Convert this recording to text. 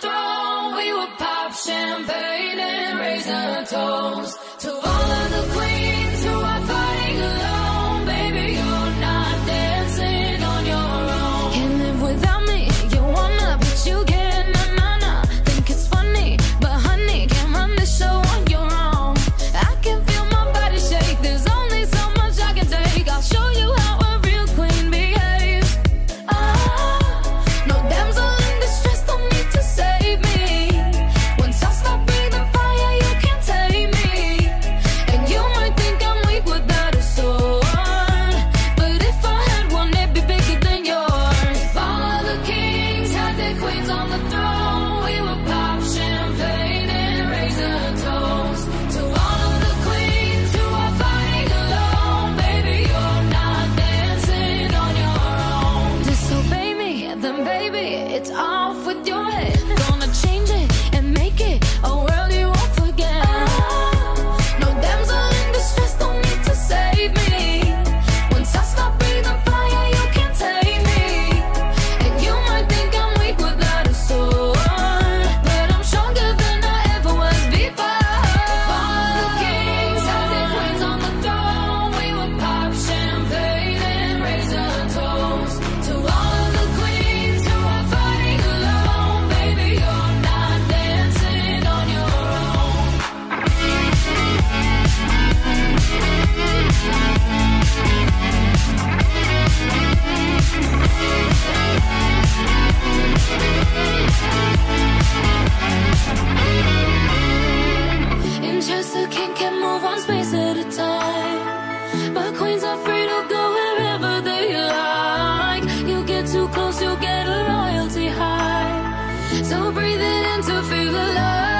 throne, we would pop champagne and raise a toast to all of the queens. on the door. Breathing in to feel alive.